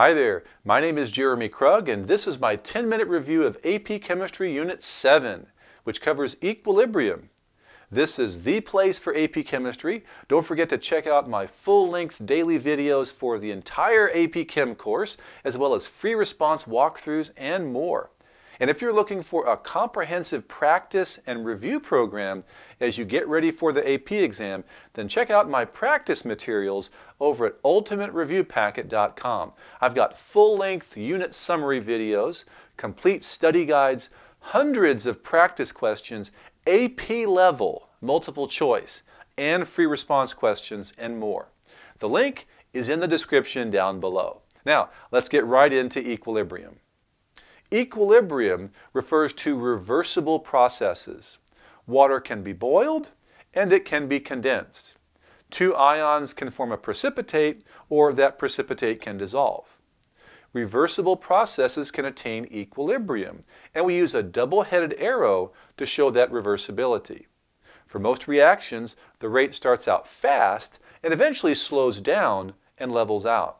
Hi there, my name is Jeremy Krug and this is my 10 minute review of AP Chemistry Unit 7, which covers equilibrium. This is the place for AP Chemistry. Don't forget to check out my full-length daily videos for the entire AP Chem course, as well as free response walkthroughs and more. And if you're looking for a comprehensive practice and review program as you get ready for the AP exam, then check out my practice materials over at ultimatereviewpacket.com. I've got full-length unit summary videos, complete study guides, hundreds of practice questions, AP level, multiple choice, and free response questions, and more. The link is in the description down below. Now, let's get right into equilibrium. Equilibrium refers to reversible processes. Water can be boiled and it can be condensed. Two ions can form a precipitate or that precipitate can dissolve. Reversible processes can attain equilibrium and we use a double-headed arrow to show that reversibility. For most reactions, the rate starts out fast and eventually slows down and levels out.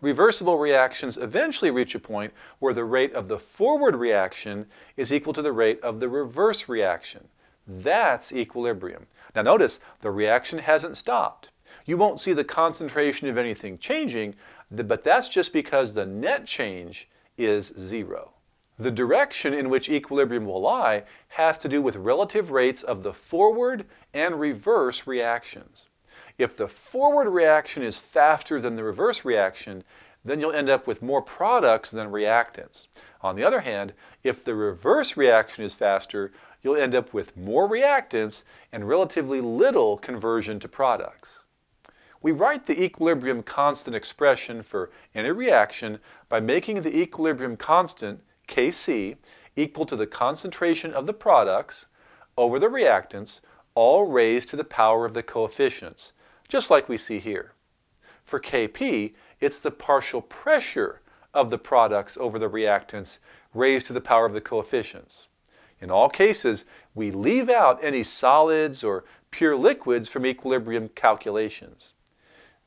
Reversible reactions eventually reach a point where the rate of the forward reaction is equal to the rate of the reverse reaction. That's equilibrium. Now notice, the reaction hasn't stopped. You won't see the concentration of anything changing, but that's just because the net change is zero. The direction in which equilibrium will lie has to do with relative rates of the forward and reverse reactions. If the forward reaction is faster than the reverse reaction, then you'll end up with more products than reactants. On the other hand, if the reverse reaction is faster, you'll end up with more reactants and relatively little conversion to products. We write the equilibrium constant expression for any reaction by making the equilibrium constant, Kc, equal to the concentration of the products over the reactants, all raised to the power of the coefficients, just like we see here. For Kp, it's the partial pressure of the products over the reactants raised to the power of the coefficients. In all cases, we leave out any solids or pure liquids from equilibrium calculations.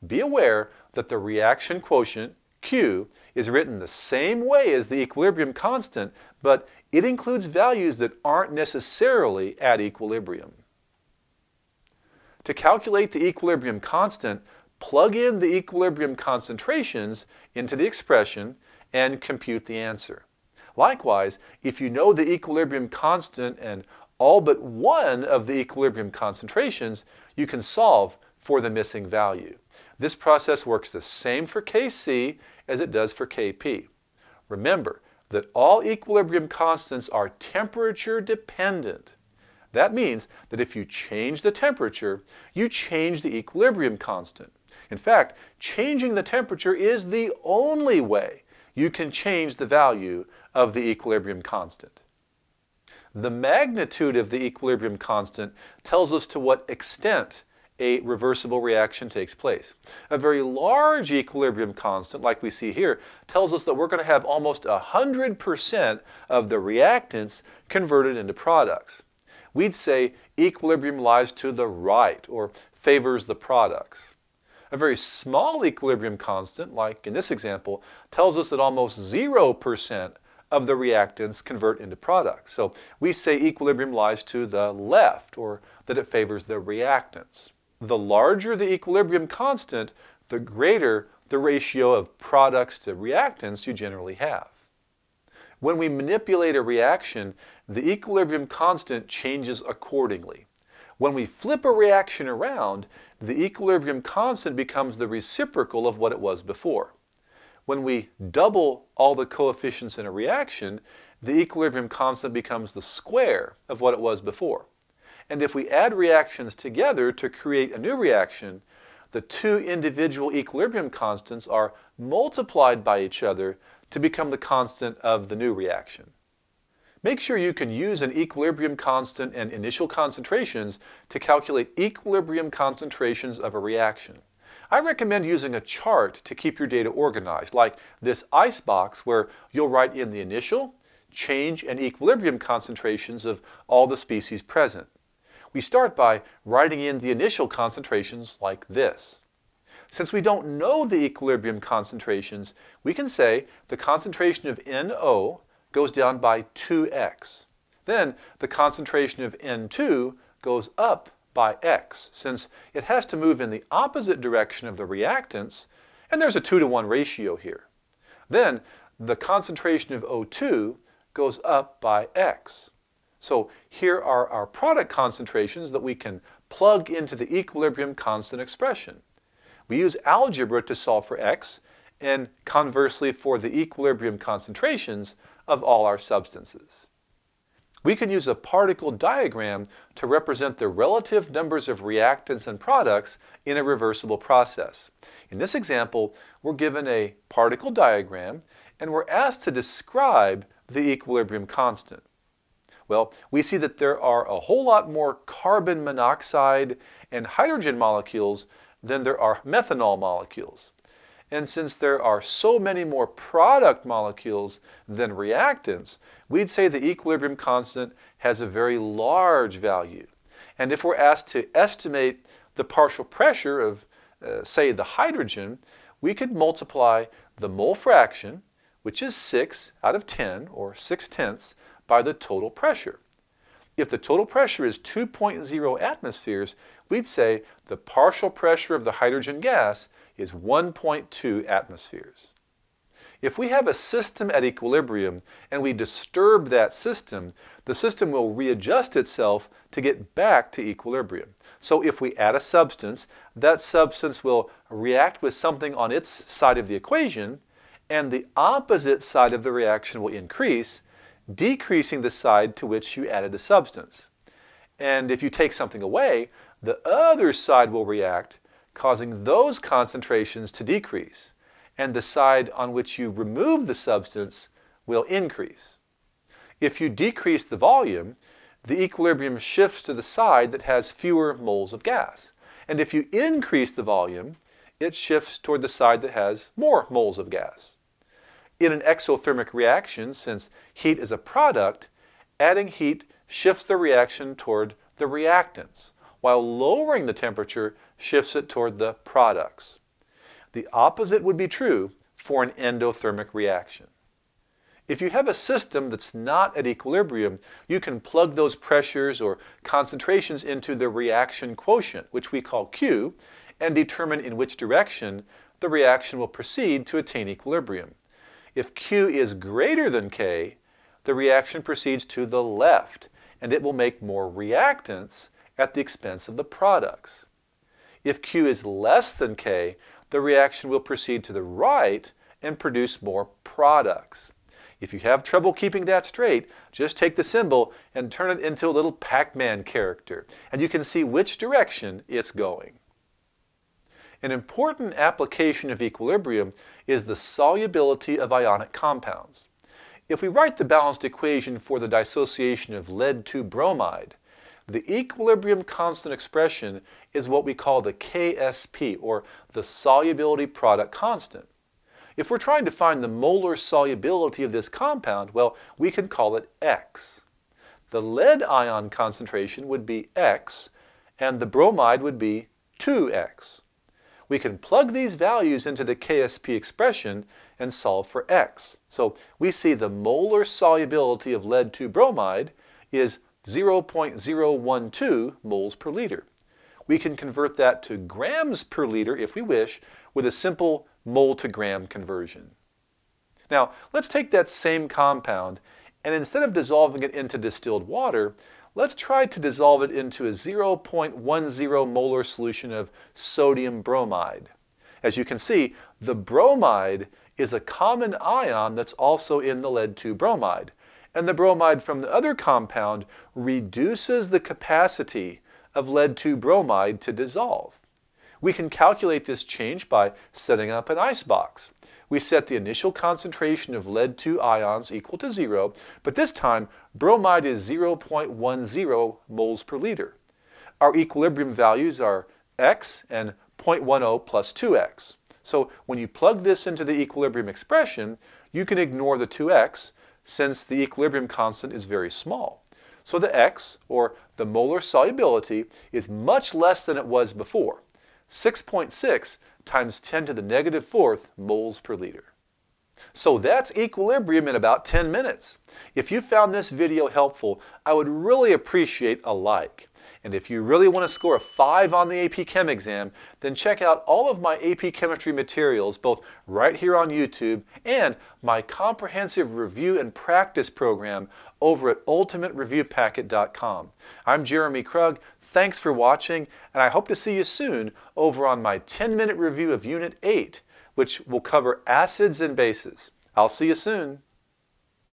Be aware that the reaction quotient, Q, is written the same way as the equilibrium constant, but it includes values that aren't necessarily at equilibrium. To calculate the equilibrium constant, plug in the equilibrium concentrations into the expression and compute the answer. Likewise, if you know the equilibrium constant and all but one of the equilibrium concentrations, you can solve for the missing value. This process works the same for Kc as it does for Kp. Remember that all equilibrium constants are temperature dependent. That means that if you change the temperature, you change the equilibrium constant. In fact, changing the temperature is the only way you can change the value of the equilibrium constant. The magnitude of the equilibrium constant tells us to what extent a reversible reaction takes place. A very large equilibrium constant, like we see here, tells us that we're going to have almost 100% of the reactants converted into products we'd say equilibrium lies to the right or favors the products. A very small equilibrium constant, like in this example, tells us that almost 0% of the reactants convert into products. So we say equilibrium lies to the left or that it favors the reactants. The larger the equilibrium constant, the greater the ratio of products to reactants you generally have. When we manipulate a reaction, the equilibrium constant changes accordingly. When we flip a reaction around, the equilibrium constant becomes the reciprocal of what it was before. When we double all the coefficients in a reaction, the equilibrium constant becomes the square of what it was before. And if we add reactions together to create a new reaction, the two individual equilibrium constants are multiplied by each other to become the constant of the new reaction. Make sure you can use an equilibrium constant and initial concentrations to calculate equilibrium concentrations of a reaction. I recommend using a chart to keep your data organized, like this ice box where you'll write in the initial, change, and equilibrium concentrations of all the species present. We start by writing in the initial concentrations like this. Since we don't know the equilibrium concentrations, we can say the concentration of NO goes down by 2x. Then the concentration of N2 goes up by x, since it has to move in the opposite direction of the reactants, and there's a 2 to 1 ratio here. Then the concentration of O2 goes up by x. So here are our product concentrations that we can plug into the equilibrium constant expression. We use algebra to solve for x, and conversely for the equilibrium concentrations of all our substances. We can use a particle diagram to represent the relative numbers of reactants and products in a reversible process. In this example, we're given a particle diagram and we're asked to describe the equilibrium constant. Well, we see that there are a whole lot more carbon monoxide and hydrogen molecules than there are methanol molecules. And since there are so many more product molecules than reactants, we'd say the equilibrium constant has a very large value. And if we're asked to estimate the partial pressure of, uh, say, the hydrogen, we could multiply the mole fraction, which is 6 out of 10, or 6 tenths, by the total pressure. If the total pressure is 2.0 atmospheres, we'd say the partial pressure of the hydrogen gas is 1.2 atmospheres. If we have a system at equilibrium and we disturb that system, the system will readjust itself to get back to equilibrium. So if we add a substance, that substance will react with something on its side of the equation, and the opposite side of the reaction will increase, decreasing the side to which you added the substance. And if you take something away, the other side will react, causing those concentrations to decrease, and the side on which you remove the substance will increase. If you decrease the volume, the equilibrium shifts to the side that has fewer moles of gas. And if you increase the volume, it shifts toward the side that has more moles of gas. In an exothermic reaction, since heat is a product, adding heat shifts the reaction toward the reactants, while lowering the temperature shifts it toward the products. The opposite would be true for an endothermic reaction. If you have a system that's not at equilibrium, you can plug those pressures or concentrations into the reaction quotient, which we call Q, and determine in which direction the reaction will proceed to attain equilibrium. If Q is greater than K, the reaction proceeds to the left, and it will make more reactants at the expense of the products. If Q is less than K, the reaction will proceed to the right and produce more products. If you have trouble keeping that straight, just take the symbol and turn it into a little Pac-Man character, and you can see which direction it's going. An important application of equilibrium is the solubility of ionic compounds. If we write the balanced equation for the dissociation of lead-2 bromide, the equilibrium constant expression is what we call the KSP, or the solubility product constant. If we're trying to find the molar solubility of this compound, well, we can call it X. The lead ion concentration would be X, and the bromide would be 2X. We can plug these values into the KSP expression and solve for X. So we see the molar solubility of lead-2 bromide is 0.012 moles per liter. We can convert that to grams per liter if we wish with a simple mole to gram conversion. Now, let's take that same compound and instead of dissolving it into distilled water, let's try to dissolve it into a 0.10 molar solution of sodium bromide. As you can see, the bromide is a common ion that's also in the lead-2 bromide and the bromide from the other compound reduces the capacity of lead-2 bromide to dissolve. We can calculate this change by setting up an ice box. We set the initial concentration of lead-2 ions equal to zero, but this time bromide is 0.10 moles per liter. Our equilibrium values are x and 0.10 plus 2x. So when you plug this into the equilibrium expression, you can ignore the 2x since the equilibrium constant is very small. So the X, or the molar solubility, is much less than it was before. 6.6 times 10 to the negative fourth moles per liter. So that's equilibrium in about 10 minutes. If you found this video helpful, I would really appreciate a like. And if you really want to score a 5 on the AP Chem exam, then check out all of my AP Chemistry materials both right here on YouTube and my comprehensive review and practice program over at ultimatereviewpacket.com. I'm Jeremy Krug. Thanks for watching, and I hope to see you soon over on my 10-minute review of Unit 8, which will cover acids and bases. I'll see you soon.